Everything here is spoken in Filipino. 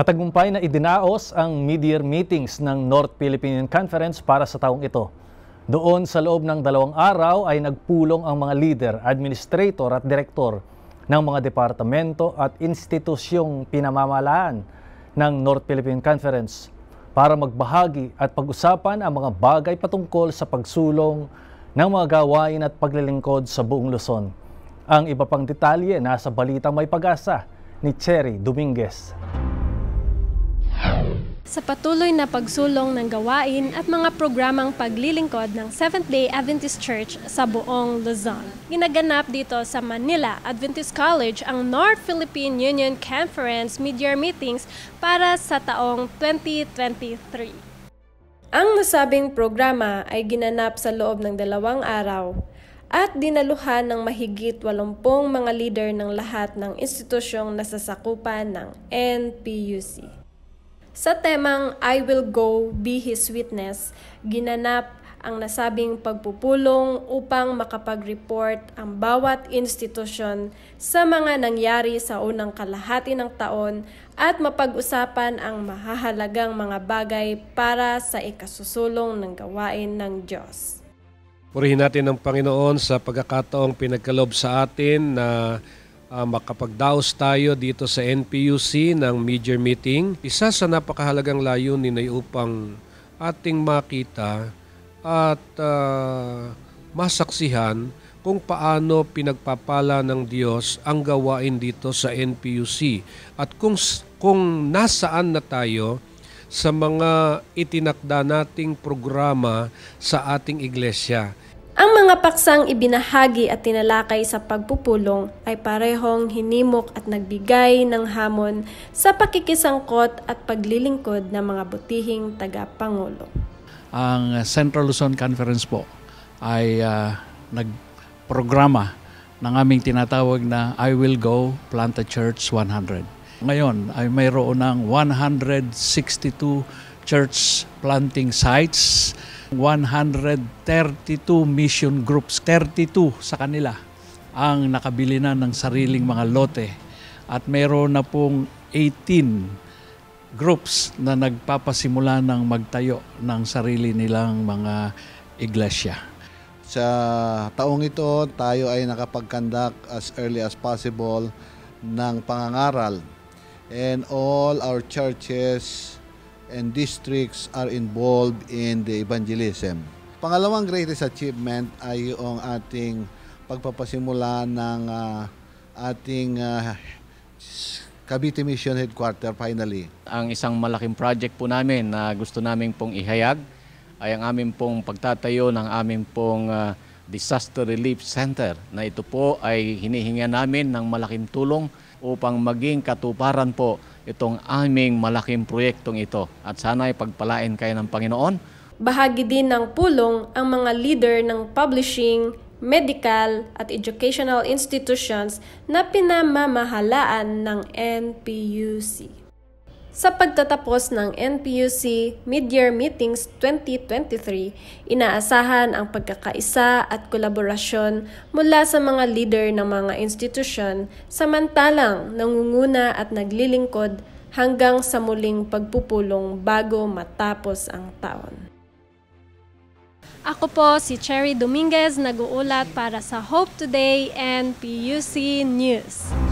Matagumpay na idinaos ang mid-year meetings ng North Philippine Conference para sa taong ito. Doon sa loob ng dalawang araw ay nagpulong ang mga leader, administrator at direktor ng mga departamento at institusyong pinamamalaan ng North Philippine Conference para magbahagi at pag-usapan ang mga bagay patungkol sa pagsulong ng mga gawain at paglilingkod sa buong Luzon. Ang iba pang detalye nasa Balitang May Pag-asa ni Cherry Dominguez. Sa patuloy na pagsulong ng gawain at mga programang paglilingkod ng Seventh-day Adventist Church sa buong Luzon. Ginaganap dito sa Manila Adventist College ang North Philippine Union Conference Mid-Year Meetings para sa taong 2023. Ang nasabing programa ay ginanap sa loob ng dalawang araw at dinaluhan ng mahigit 80 mga leader ng lahat ng institusyong nasasakupan ng NPUC. Sa temang I Will Go Be His Witness, ginanap ang nasabing pagpupulong upang makapag-report ang bawat institusyon sa mga nangyari sa unang kalahati ng taon at mapag-usapan ang mahahalagang mga bagay para sa ikasusulong ng gawain ng Diyos. Purihin natin ang Panginoon sa pagkakataong pinagkalob sa atin na uh, makapagdaos tayo dito sa NPUC ng major meeting. Isa sa napakahalagang layunin ay upang ating makita at uh, masaksihan kung paano pinagpapala ng Diyos ang gawain dito sa NPUC at kung, kung nasaan na tayo sa mga itinakda nating programa sa ating iglesia. Ang mga paksang ibinahagi at tinalakay sa pagpupulong ay parehong hinimok at nagbigay ng hamon sa pakikisangkot at paglilingkod ng mga butihing tagapangulo. Ang Central Luzon Conference po ay uh, nagprograma ng aming tinatawag na I Will Go Plant a Church 100. Ngayon ay mayroon ng 162 church planting sites 132 mission groups, 32 sa kanila ang nakabili na ng sariling mga lote at meron na pong 18 groups na nagpapasimula ng magtayo ng sarili nilang mga iglesia. Sa taong ito, tayo ay nakapag-conduct as early as possible ng pangangaral and all our churches and districts are involved in the evangelism. Pangalawang greatest achievement ay yung ating pagpapasimula ng uh, ating uh, Cavite Mission Headquarter finally. Ang isang malaking project po namin na gusto namin pong ihayag ay ang aming pong pagtatayo ng aming pong uh, Disaster Relief Center na ito po ay hinihinga namin ng malaking tulong upang maging katuparan po itong aming malaking proyektong ito. At sana ay pagpalain kayo ng Panginoon. Bahagi din ng pulong ang mga leader ng publishing, medical at educational institutions na pinamamahalaan ng NPUC. Sa pagtatapos ng NPUC Mid-Year Meetings 2023, inaasahan ang pagkakaisa at kolaborasyon mula sa mga leader ng mga institusyon samantalang nangunguna at naglilingkod hanggang sa muling pagpupulong bago matapos ang taon. Ako po si Cherry Dominguez, nag-uulat para sa Hope Today and News.